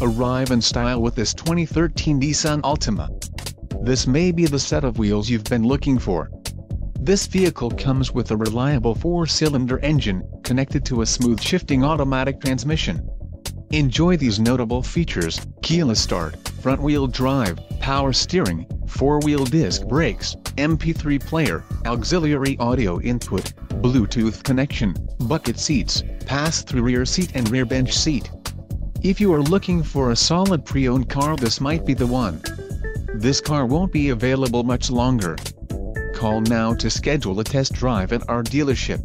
Arrive in style with this 2013 Nissan Altima. This may be the set of wheels you've been looking for. This vehicle comes with a reliable four-cylinder engine, connected to a smooth shifting automatic transmission. Enjoy these notable features, keyless start, front-wheel drive, power steering, four-wheel disc brakes, MP3 player, auxiliary audio input, Bluetooth connection, bucket seats, pass-through rear seat and rear bench seat. If you are looking for a solid pre-owned car this might be the one. This car won't be available much longer. Call now to schedule a test drive at our dealership.